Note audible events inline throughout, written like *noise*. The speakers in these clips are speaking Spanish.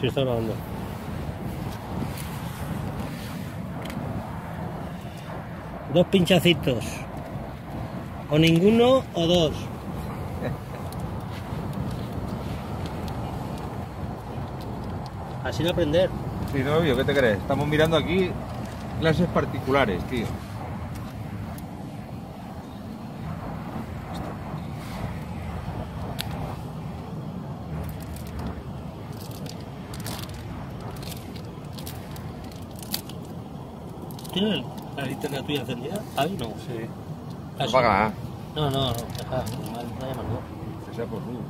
Sí, está grabando. Dos pinchacitos. O ninguno o dos. Así de aprender. Sí, no, obvio, ¿qué te crees? Estamos mirando aquí clases particulares, tío. ¿Tienes la linterna tuya encendida? Ahí no. Sí. Eso. Apaga. No, no, no. Deja, no, no llamas, no. Que sea por luz.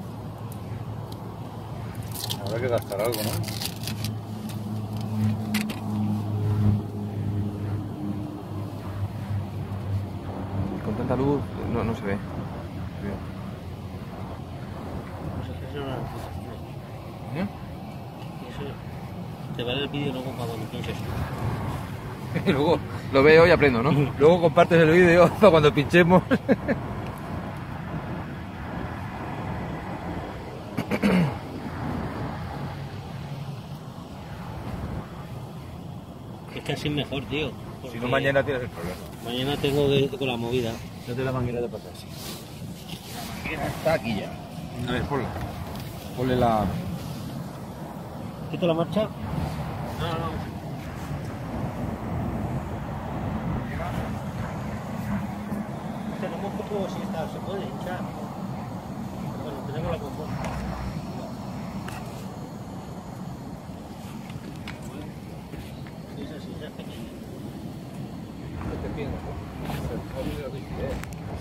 Habrá que gastar algo, ¿no? Con tanta luz no, no se ve. Pues es que eso no es necesario. ¿Eh? Y eso te vale el vídeo luego cuando lo pinches. Y *laughs* luego lo veo y aprendo, ¿no? *laughs* Luego compartes el vídeo *laughs* para cuando pinchemos. *coughs* Es que así es mejor, tío. Si no, mañana tienes el problema. Mañana tengo que con la movida. Date la manguera de patas. Está aquí ya. A ver, ponla. Ponle la. ¿Quito la marcha? No, no. Si está, se puede hinchar. Bueno, tenemos la confort. Esa sí, esa es pequeña.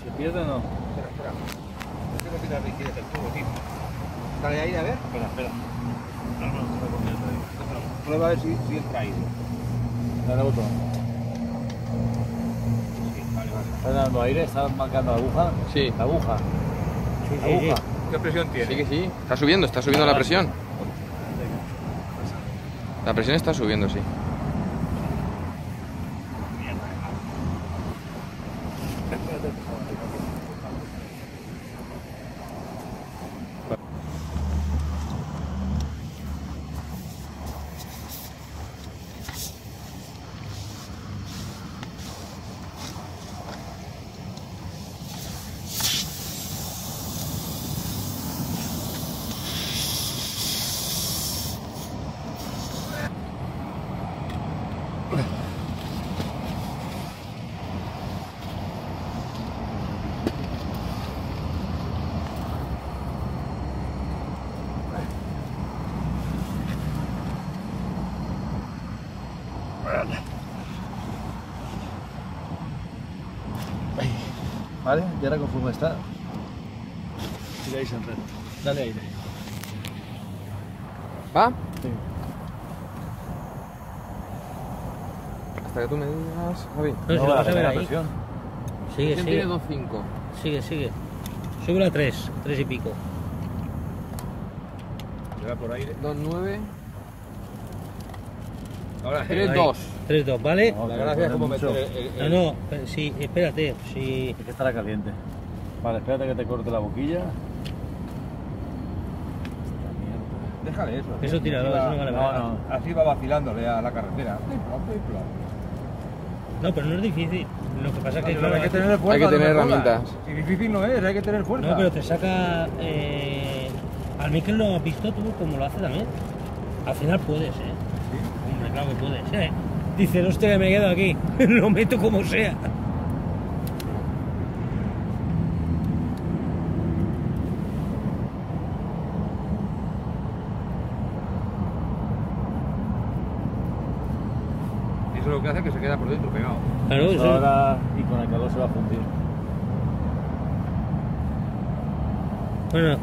¿Se pierde o no? Espera, espera. Es que no tiene rigidez el tubo, tío. Dale ahí, a ver. Espera, espera. No, no, no. Prueba a ver si, si entra ahí. Dale al botón. Sí, vale, vale. ¿Está dando aire? ¿Está marcando la aguja? Sí. La aguja. Sí, La sí, sí. aguja. ¿Qué presión tiene? Sí que sí. Está subiendo, está subiendo la presión. La presión está subiendo, sí. ¿Vale? Y ahora conforme está. Tiráis en red. Dale aire. ¿Va? Sí. Hasta que tú me digas, Javi. No, si lo la vas a ver primera ahí. presión. Sigue, ¿Quién sigue. tiene 2.5? Sigue, sigue. Sube a 3, 3 y pico. Le da por aire. 2.9. Ahora, Tienes ahí. 2. 3, 2, ¿vale? No, La gracia es como mucho. meter el, el- No, no, pero sí, espérate, sí. Es que estará caliente. Vale, espérate que te corte la boquilla. Déjale eso. Eso tíralo, Así eso no vale No, no. Así va vacilándole a la carretera. No, pero no es difícil. Lo que pasa es que, claro, hay que tener fuerza. Hay que no tener herramientas. Si difícil no es, hay que tener fuerza. No, pero te saca. Eh, al Mikel lo has visto tú como lo hace también. Al final puedes, ¿eh? Claro que puedes, ¿eh? Dice, hostia, que me quedo aquí. *laughs* lo meto como sea. Y eso es lo que hace que se queda por dentro pegado. Claro, Eso eso. ahora y con el calor se va a fundir. Bueno,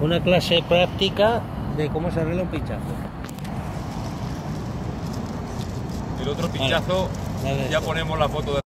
una clase práctica de cómo se arregla un pinchazo. El otro pinchazo, ya ponemos la foto de